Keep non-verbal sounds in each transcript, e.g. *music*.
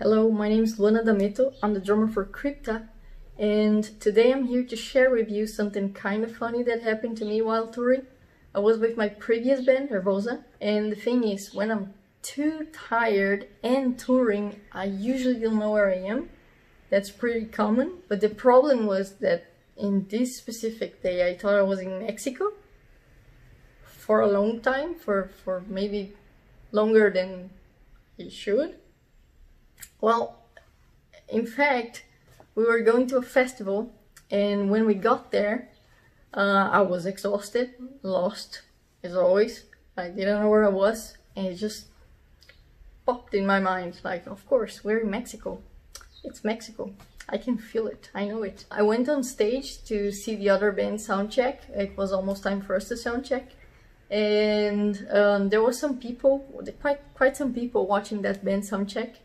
Hello, my name is Luana Dametto. I'm the drummer for Crypta, and today I'm here to share with you something kind of funny that happened to me while touring. I was with my previous band, Nervosa, and the thing is, when I'm too tired and touring, I usually don't know where I am. That's pretty common, but the problem was that in this specific day, I thought I was in Mexico for a long time, for, for maybe longer than it should well, in fact, we were going to a festival, and when we got there, uh, I was exhausted, lost, as always. I didn't know where I was, and it just popped in my mind, like, of course, we're in Mexico. It's Mexico. I can feel it. I know it. I went on stage to see the other band sound check. It was almost time for us to sound check. And um, there were some people, quite quite some people watching that band sound check.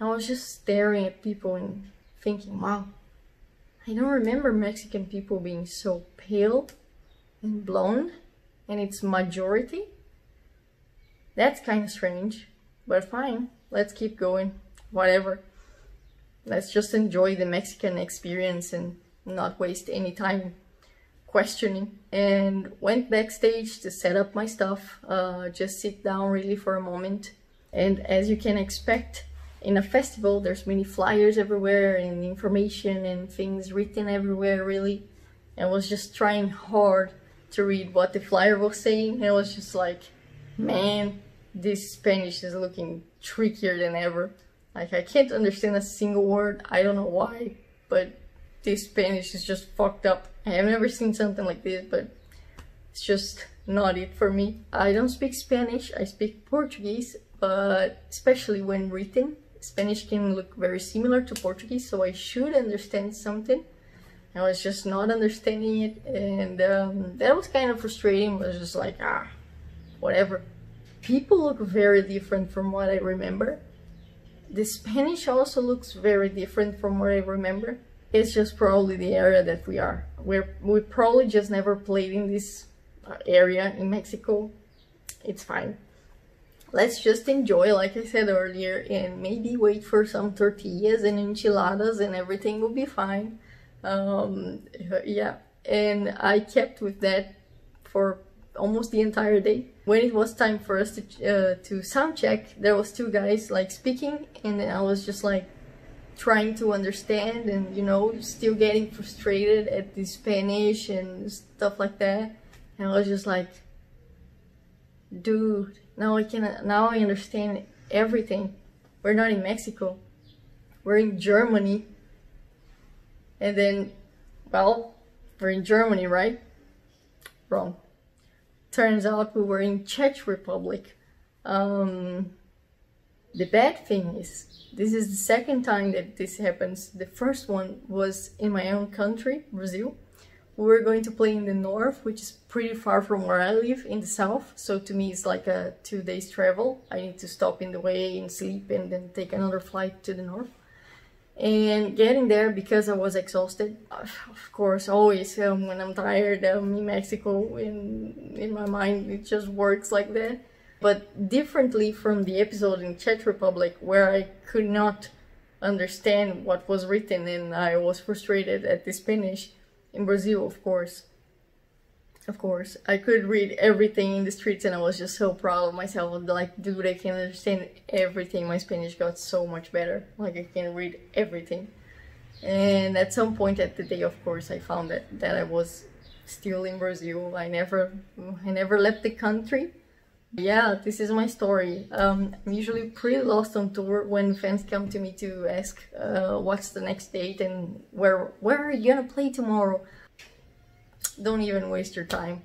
I was just staring at people and thinking, wow, I don't remember Mexican people being so pale and blonde and it's majority. That's kind of strange, but fine, let's keep going, whatever. Let's just enjoy the Mexican experience and not waste any time questioning and went backstage to set up my stuff, uh, just sit down really for a moment. And as you can expect, in a festival there's many flyers everywhere and information and things written everywhere really. I was just trying hard to read what the flyer was saying. And I was just like man this Spanish is looking trickier than ever. Like I can't understand a single word. I don't know why but this Spanish is just fucked up. I have never seen something like this but it's just not it for me. I don't speak Spanish. I speak Portuguese but especially when written Spanish can look very similar to Portuguese, so I should understand something. I was just not understanding it, and um, that was kind of frustrating. It was just like, ah, whatever. People look very different from what I remember. The Spanish also looks very different from what I remember. It's just probably the area that we are. We're we probably just never played in this uh, area in Mexico. It's fine let's just enjoy, like I said earlier, and maybe wait for some tortillas and enchiladas and everything will be fine. Um, yeah, and I kept with that for almost the entire day. When it was time for us to uh, to sound check, there was two guys like speaking, and I was just like trying to understand, and you know, still getting frustrated at the Spanish and stuff like that. And I was just like, dude, now I can now I understand everything. We're not in Mexico. We're in Germany. And then well, we're in Germany, right? Wrong. Turns out we were in Czech Republic. Um, the bad thing is, this is the second time that this happens. The first one was in my own country, Brazil we were going to play in the north, which is pretty far from where I live in the south. So to me, it's like a two days travel. I need to stop in the way and sleep and then take another flight to the north. And getting there because I was exhausted, of course, always um, when I'm tired, I'm in Mexico, in, in my mind, it just works like that. But differently from the episode in Czech Republic, where I could not understand what was written and I was frustrated at the Spanish, in Brazil, of course. Of course, I could read everything in the streets and I was just so proud of myself. Like, dude, I can understand everything. My Spanish got so much better. Like, I can read everything. And at some point at the day, of course, I found that, that I was still in Brazil. I never, I never left the country. Yeah, this is my story. Um, I'm usually pretty lost on tour when fans come to me to ask uh, what's the next date and where where are you gonna play tomorrow. Don't even waste your time.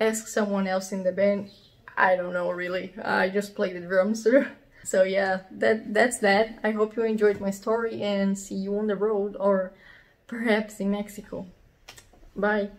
Ask someone else in the band. I don't know really. I just play the drums. *laughs* so yeah, that that's that. I hope you enjoyed my story and see you on the road or perhaps in Mexico. Bye.